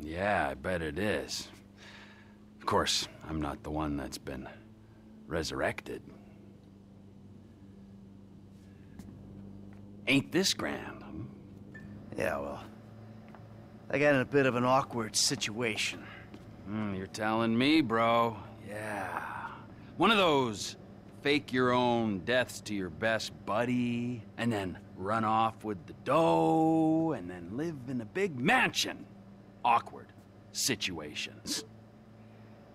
Yeah, I bet it is. Of course, I'm not the one that's been resurrected. Ain't this grand? hmm? Yeah, well. I got in a bit of an awkward situation. Hmm, you're telling me, bro. Yeah. One of those fake your own deaths to your best buddy, and then run off with the dough, and then live in a big mansion. Awkward situations.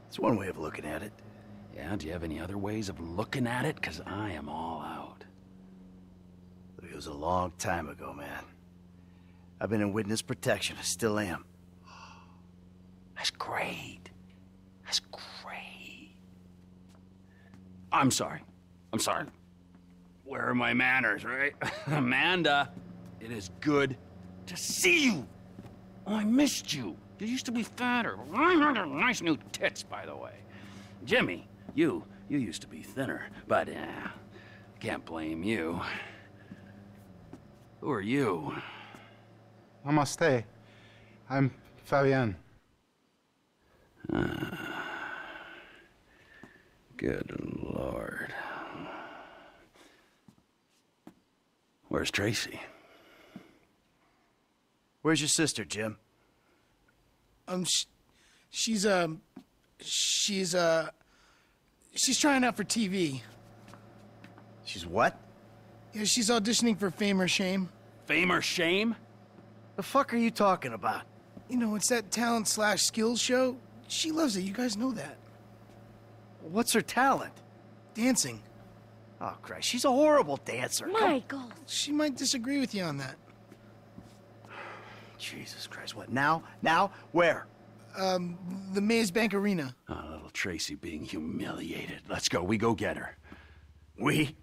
It's one way of looking at it. Yeah, do you have any other ways of looking at it? Because I am all out. It was a long time ago, man. I've been in witness protection. I still am. That's great. That's great. I'm sorry. I'm sorry. Where are my manners, right? Amanda, it is good to see you. Oh, I missed you. You used to be fatter. Nice new tits, by the way. Jimmy, you, you used to be thinner, but uh, can't blame you. Who are you? Namaste. I'm Fabian. Good lord. Where's Tracy? Where's your sister, Jim? Um, sh- she's um, she's uh, she's trying out for TV. She's what? Yeah, she's auditioning for Fame or Shame. Fame or shame? The fuck are you talking about? You know, it's that talent slash skills show. She loves it. You guys know that. What's her talent? Dancing. Oh, Christ, she's a horrible dancer. Come- Michael. She might disagree with you on that. Jesus Christ, what, now? Now? Where? Um, the Maze Bank Arena. Oh, little Tracy being humiliated. Let's go. We go get her. We?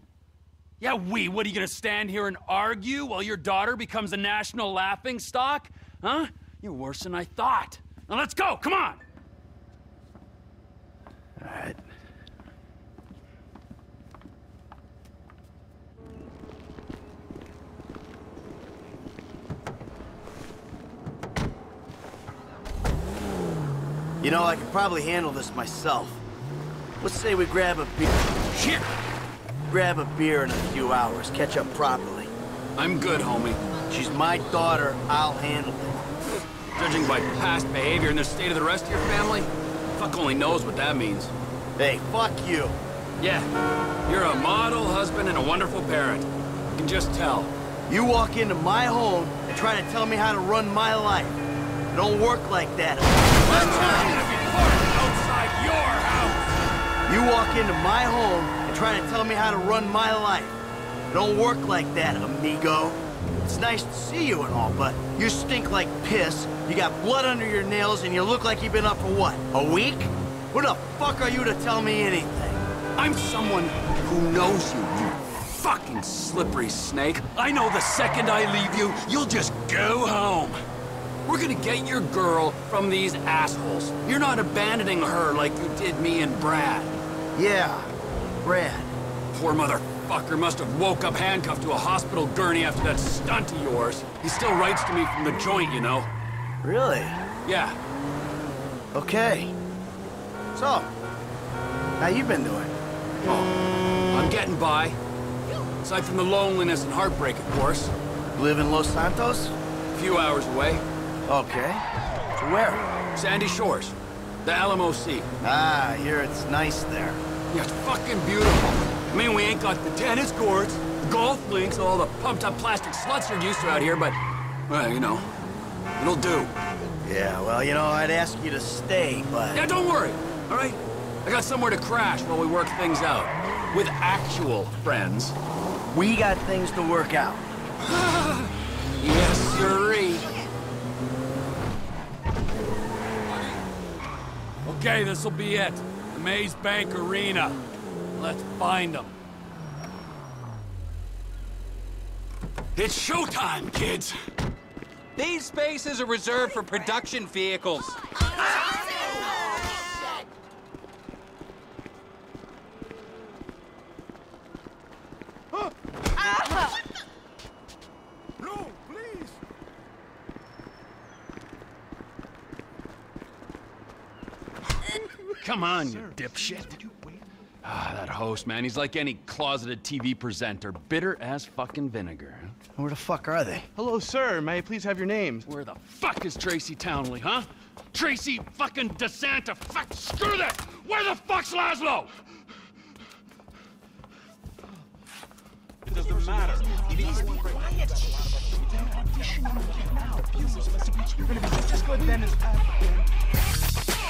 Yeah, we. What are you gonna stand here and argue while your daughter becomes a national laughing stock? Huh? You're worse than I thought. Now let's go. Come on. All right. You know, I could probably handle this myself. Let's say we grab a beer. Shit. Grab a beer in a few hours, catch up properly. I'm good, homie. She's my daughter, I'll handle it. Judging by past behavior and the state of the rest of your family, fuck only knows what that means. Hey, fuck you. Yeah, you're a model husband and a wonderful parent. You can just tell. You walk into my home and try to tell me how to run my life. It don't work like that. You walk into my home and try to tell me how to run my life. It don't work like that, amigo. It's nice to see you and all, but you stink like piss, you got blood under your nails, and you look like you've been up for what, a week? Who the fuck are you to tell me anything? I'm someone who knows you, you fucking slippery snake. I know the second I leave you, you'll just go home. We're gonna get your girl from these assholes. You're not abandoning her like you did me and Brad. Yeah, Brad. Poor motherfucker must have woke up handcuffed to a hospital gurney after that stunt of yours. He still writes to me from the joint, you know. Really? Yeah, Okay. So, how you been doing? Oh, I'm getting by. Aside from the loneliness and heartbreak, of course. Live in Los Santos? A few hours away. Okay. To where? Sandy Shores. The Alamo Sea. Ah, hear it's nice there. Yeah, it's fucking beautiful. I mean, we ain't got the tennis courts, golf links, all the pumped-up plastic sluts you're used to out here, but, well, you know, it'll do. Yeah, well, you know, I'd ask you to stay, but... Yeah, don't worry, all right? I got somewhere to crash while we work things out. With actual friends. We got things to work out. Yes, sirree. Okay, this'll be it. The Maze Bank Arena. Let's find them. It's showtime, kids! These spaces are reserved for production vehicles. Come on, you dipshit. Ah, that host, man, he's like any closeted TV presenter. Bitter as fucking vinegar. Where the fuck are they? Hello, sir. May I please have your name? Where the fuck is Tracy Townley, huh? Tracy fucking DeSanta. Fuck, screw that! Where the fuck's Lazlow? It doesn't matter.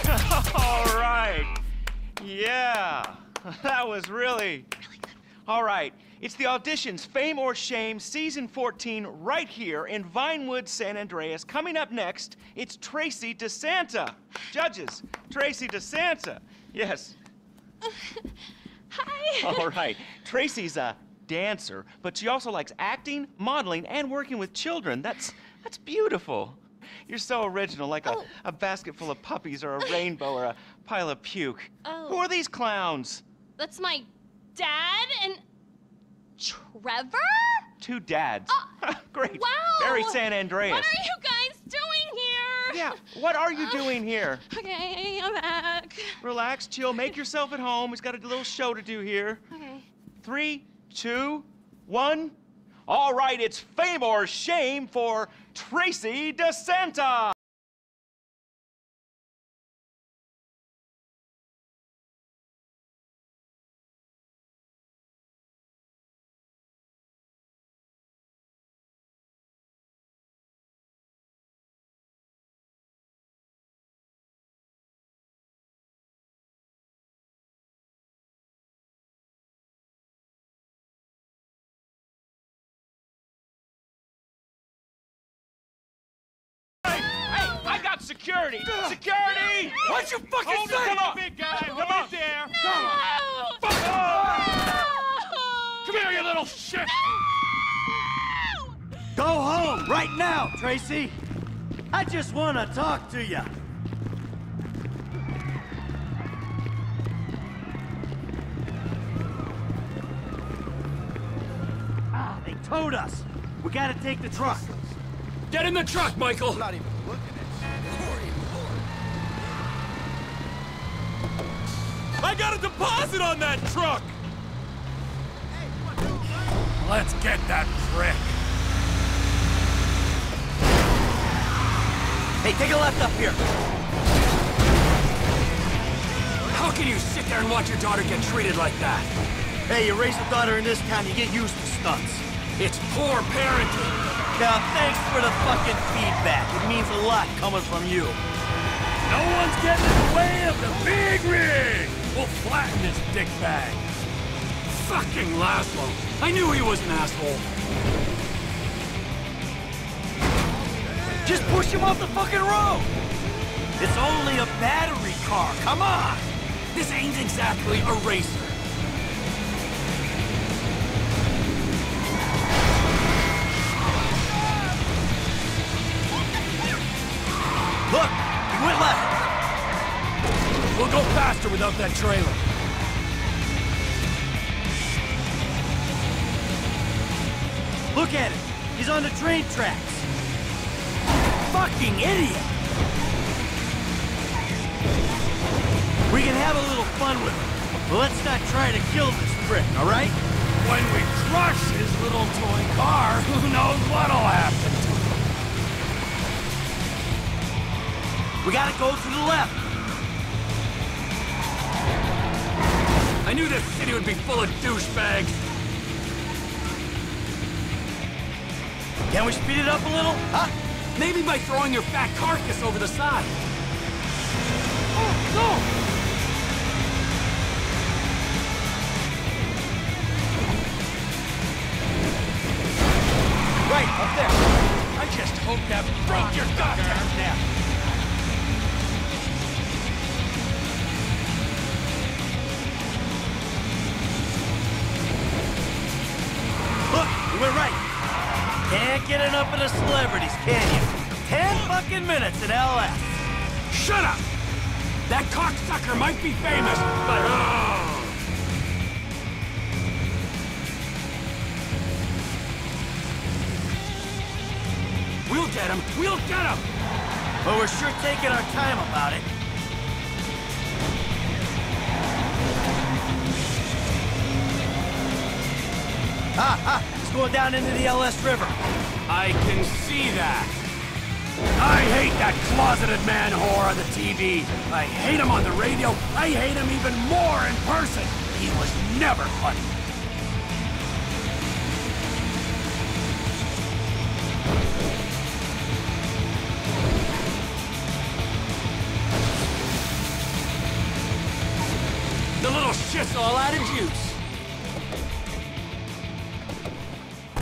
All right. Yeah. That was really. All right. It's the auditions, Fame or Shame, season 14, right here in Vinewood, San Andreas. Coming up next, it's Tracy DeSanta. Judges, Tracy DeSanta. Yes. Hi. All right. Tracy's a dancer, but she also likes acting, modeling, and working with children. That's that's beautiful. You're so original, like a, Oh. a basket full of puppies or a rainbow or a pile of puke. Oh. Who are these clowns? That's my dad and Trevor? Two dads. Uh, Great. Wow. Very San Andreas. What are you guys doing here? Yeah. What are you doing here? Okay, I'm back. Relax, chill, make yourself at home. He's got a little show to do here. Okay. Three, two, one. All right, it's fame or shame for Tracy DeSanta. Security. Security! What'd you fucking Hold say? come on, big guy. Come on there. No! Come here, you little shit! No. Go home right now, Tracy. I just want to talk to you. Ah, they towed us. We gotta take the truck. Get in the truck, Michael! Got a deposit on that truck! Let's get that prick. Hey, take a left up here. How can you sit there and watch your daughter get treated like that? Hey, you raise a daughter in this town, you get used to stunts. It's poor parenting. Now, thanks for the fucking feedback. It means a lot coming from you. No one's getting in the way of the big rig! We'll flatten this dickbag. Fucking Lazlow. I knew he was an asshole. Just push him off the fucking road. It's only a battery car. Come on. This ain't exactly a racer. Look, he went left. Go faster without that trailer. Look at him. He's on the train tracks. Fucking idiot. We can have a little fun with him. But let's not try to kill this prick, all right? When we crush his little toy car, who knows what'll happen to him? We gotta go to the left. I knew this city would be full of douchebags. Can we speed it up a little? Huh? Maybe by throwing your fat carcass over the side. Oh, no! Right, up there. I just hope that broke your goddamn neck. Can't get enough of the celebrities, can you? Ten fucking minutes in LS. Shut up! That cocksucker might be famous, but oh! We'll get him! We'll get him! But we're sure taking our time about it. Ah, ah, going down into the LS River. I can see that. I hate that closeted man whore on the TV. I hate him on the radio. I hate him even more in person. He was never funny. The little shit's all out of juice.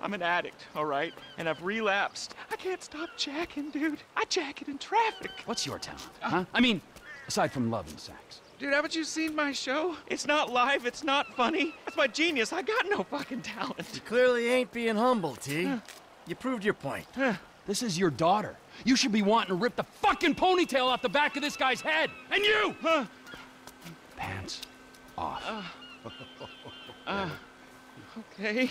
I'm an addict, all right? And I've relapsed. I can't stop jacking, dude. I jack it in traffic. What's your talent, huh? I mean, aside from love and sex. Dude, haven't you seen my show? It's not live, it's not funny. That's my genius. I got no fucking talent. You Clearly ain't being humble, T. You proved your point. This is your daughter. You should be wanting to rip the fucking ponytail off the back of this guy's head. And you! Pants uh. off. Uh. Okay.